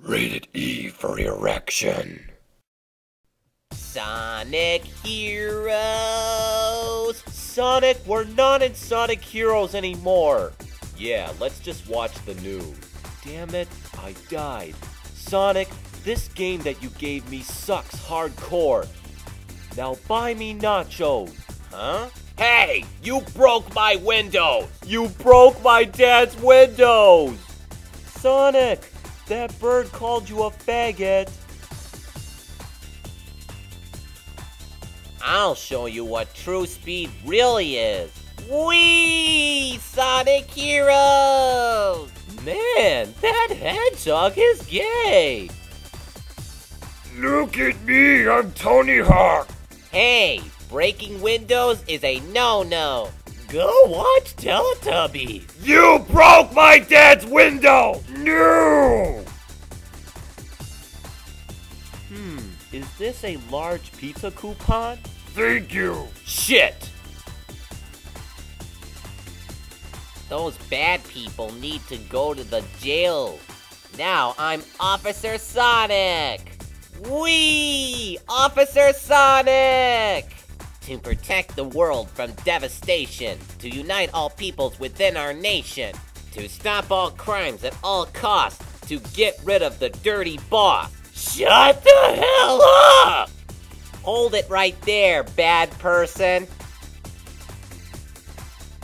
Rated E for erection. Sonic Heroes! Sonic, we're not in Sonic Heroes anymore! Yeah, let's just watch the news. Damn it, I died. Sonic, this game that you gave me sucks hardcore. Now buy me nachos. Huh? Hey, you broke my windows! You broke my dad's windows! Sonic, that bird called you a faggot. I'll show you what true speed really is. Whee! Sonic Heroes! Man, that hedgehog is gay! Look at me, I'm Tony Hawk. Hey, breaking windows is a no-no. Go watch Teletubbies. You broke my dad's window! No! This a large pizza coupon? Thank you. Shit! Those bad people need to go to the jail. Now I'm Officer Sonic! Whee! Officer Sonic! To protect the world from devastation, to unite all peoples within our nation, to stop all crimes at all costs, to get rid of the dirty boss. Shut the hell up! Hold it right there, bad person.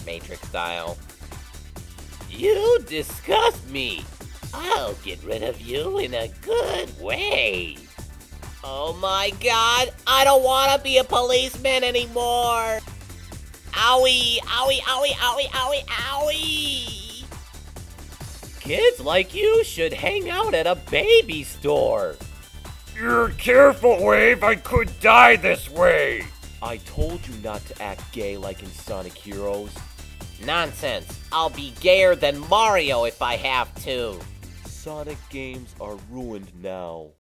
Matrix style. You disgust me. I'll get rid of you in a good way. Oh my god, I don't want to be a policeman anymore. Owie, owie, owie, owie, owie, owie. Kids like you should hang out at a baby store. You're careful, Wave. I could die this way. I told you not to act gay like in Sonic Heroes. Nonsense. I'll be gayer than Mario if I have to. Sonic games are ruined now.